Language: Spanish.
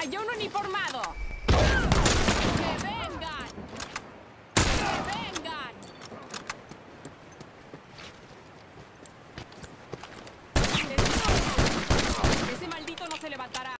¡Cayó un uniformado! ¡Que vengan! ¡Que vengan! ¡Ese maldito no se levantará!